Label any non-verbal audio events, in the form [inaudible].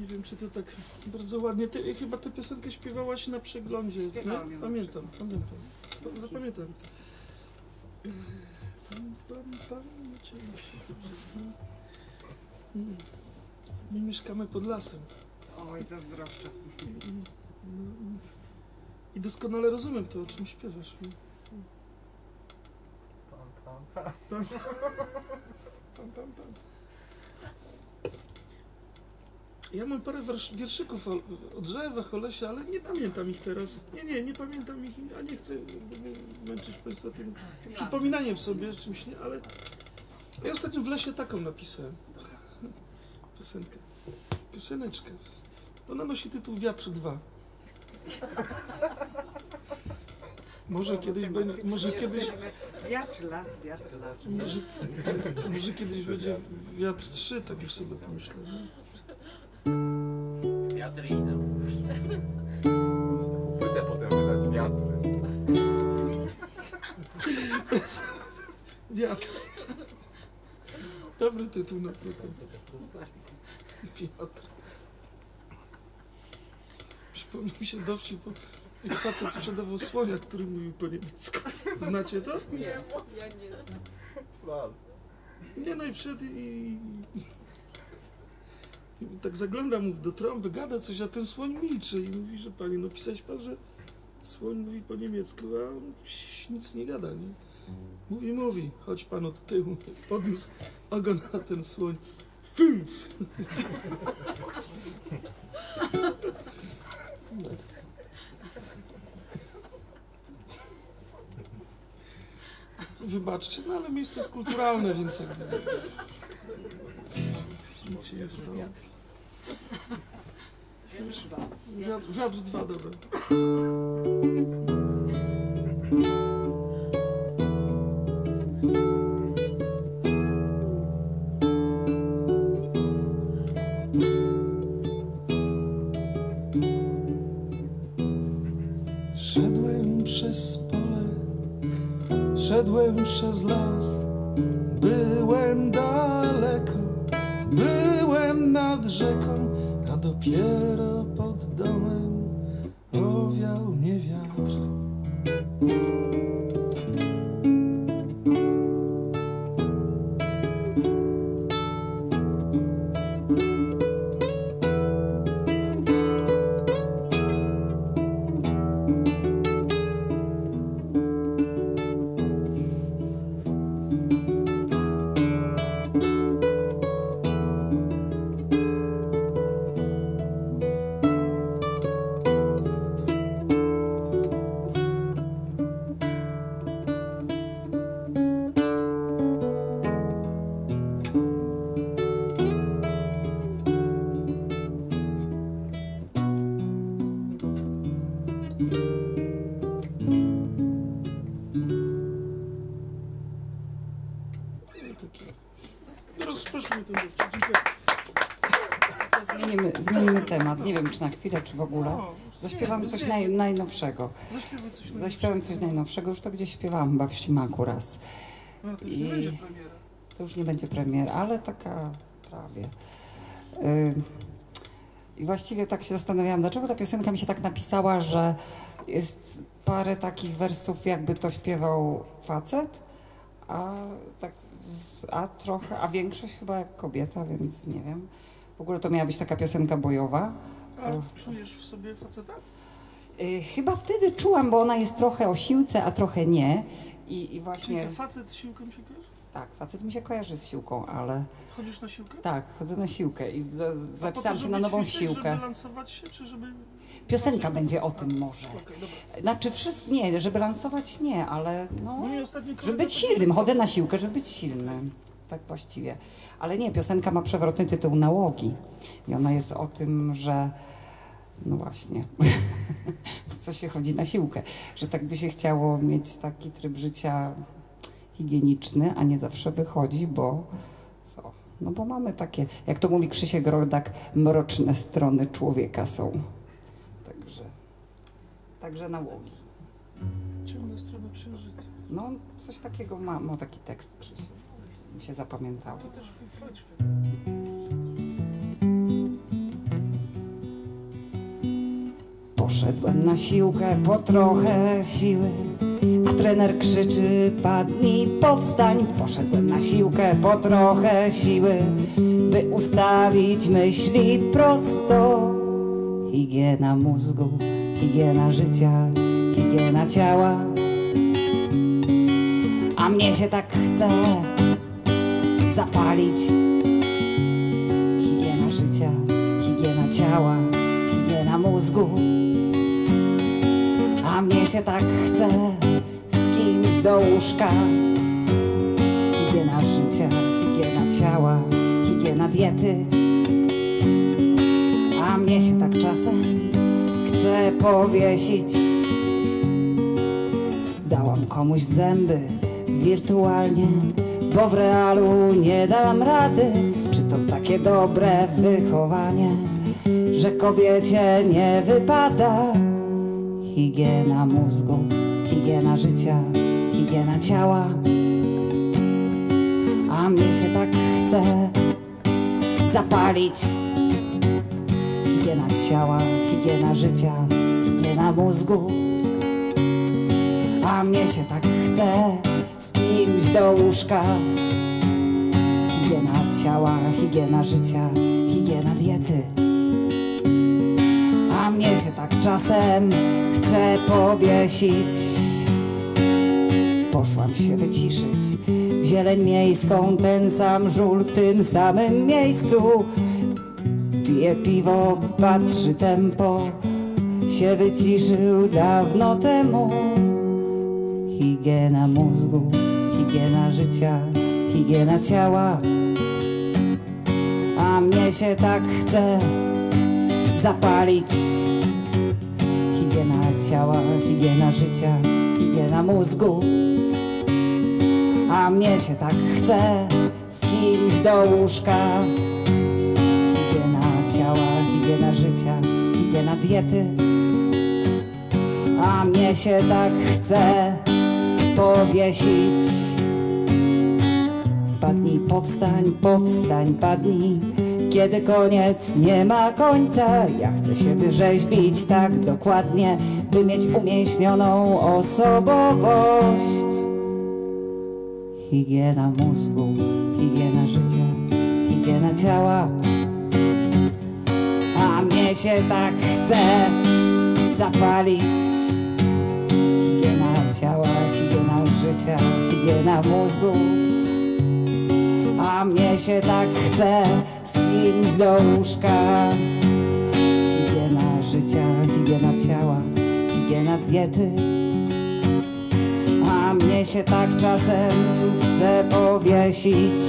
Nie wiem, czy to tak bardzo ładnie. Ty chyba tę piosenkę śpiewałaś na przeglądzie, Śpiewałam nie? ją na Pamiętam, pamiętam. Zapamiętam. Pam, pam, pam, się dobrze. Mm. My mieszkamy pod lasem. Oj, zazdroszczę. I, I doskonale rozumiem to, o czym śpiewasz. Pam, pam, pam. Ja mam parę wierszyków o, o drzewach, o lesie, ale nie pamiętam ich teraz. Nie, nie, nie pamiętam ich, a nie chcę męczyć Państwa tym przypominaniem sobie czymś, nie, ale ja ostatnio w lesie taką napisałem. Piosenkę. Pioseneczkę. Ona nosi tytuł Wiatr 2. Może kiedyś będzie, może kiedyś, Wiatr, las, wiatr, las. może, może kiedyś będzie Wiatr 3, tak już sobie pomyślałem. Wiatry idą. Płytę potem wydać wiatry. Wiatr. Dobry tytuł na płytę. Wiatr. Przypomniał mi się dowcip, bo jak facet sprzedawał słonia, który mówił po niemiecku. Znacie to? Nie, ja nie znam. Nie, no i wszedł i... i tak zagląda mu do trąby, gada coś, a ten słoń milczy i mówi, że panie, no pisać pan, że słoń mówi po niemiecku, a on nic nie gada, nie? Mówi, mówi, chodź pan od tyłu. Podniósł ogon na ten słoń. Fünf! Wybaczcie, no ale miejsce jest kulturalne, więc jakby... Nic się nie stało. Wiatr, dwa. Wiatr, wiatr dwa, dobra. Szedłem przez pole, szedłem przez las, byłem daleko, byłem nad rzeką, a dopiero pod domem owiał mnie wiatr. Rozproszmy ten dowcip. Dziękuję. Zmienimy, zmienimy temat. Nie wiem, czy na chwilę, czy w ogóle. O, Zaśpiewam coś naj, najnowszego. Coś Zaśpiewam coś najnowszego. Już to gdzieś śpiewałam chyba w Ślimaku raz. No, to już I- nie będzie premiera. To już nie będzie premiera, ale taka prawie. Y, I właściwie tak się zastanawiałam, dlaczego ta piosenka mi się tak napisała, że jest parę takich wersów, jakby to śpiewał facet, a, tak, a trochę, a większość chyba jak kobieta, więc nie wiem. W ogóle to miała być taka piosenka bojowa. A czujesz w sobie faceta? Y, Chyba wtedy czułam, bo ona jest trochę o siłce, a trochę nie. I, i Czyli właśnie, to facet z siłką się kojarzy? Tak, facet mi się kojarzy z siłką, ale Chodzisz na siłkę? tak, chodzę na siłkę i za- po to, zapisałam się na nową ćwiczyć, siłkę. Żeby lansować się, czy żeby... Piosenka będzie o tym może. Dobra. Znaczy wszystko, nie, żeby lansować nie, ale no, No żeby być silnym, chodzę na siłkę, żeby być silnym. Tak właściwie. Ale nie, piosenka ma przewrotny tytuł Nałogi. I ona jest o tym, że no właśnie, [laughs] co się chodzi na siłkę, że tak by się chciało mieć taki tryb życia higieniczny, a nie zawsze wychodzi, bo co? No bo mamy takie, jak to mówi Krzysiek Rodak, mroczne strony człowieka są. Także, także nałogi. Ciemna strona księżyca. No, coś takiego ma, ma taki tekst, Krzysiek. Mi się zapamiętało. To też. Poszedłem na siłkę po trochę siły, trener krzyczy padnij, powstań. Poszedłem na siłkę po trochę siły, by ustawić myśli prosto. Higiena mózgu, higiena życia, higiena ciała. A mnie się tak chce zapalić. Higiena życia, higiena ciała, higiena mózgu. A mnie się tak chce do łóżka. Higiena życia, higiena ciała, higiena diety. A mnie się tak czasem chce powiesić. Dałam komuś w zęby wirtualnie, bo w realu nie dam rady. Czy to takie dobre wychowanie, że kobiecie nie wypada? Higiena mózgu, higiena życia, higiena ciała. A mnie się tak chce zapalić. Higiena ciała, higiena życia, higiena mózgu. A mnie się tak chce z kimś do łóżka. Higiena ciała, higiena życia, higiena diety. A mnie się tak czasem chce powiesić. Poszłam się wyciszyć w zieleń miejską, ten sam żul w tym samym miejscu. Pije piwo, patrzy tempo, się wyciszył dawno temu. Higiena mózgu, higiena życia, higiena ciała. A mnie się tak chce zapalić. Higiena ciała, higiena życia, higiena mózgu. A mnie się tak chce z kimś do łóżka. Higiena ciała, higiena życia, higiena diety. A mnie się tak chce powiesić. Padnij, powstań, powstań, padnij. Kiedy koniec nie ma końca, ja chcę się wyrzeźbić tak dokładnie, by mieć umięśnioną osobowość. Higiena mózgu, higiena życia, higiena ciała. A mnie się tak chce zapalić. Higiena ciała, higiena życia, higiena mózgu. A mnie się tak chce z kimś do łóżka. Higiena życia, higiena ciała, higiena diety. Mnie się tak czasem chce powiesić.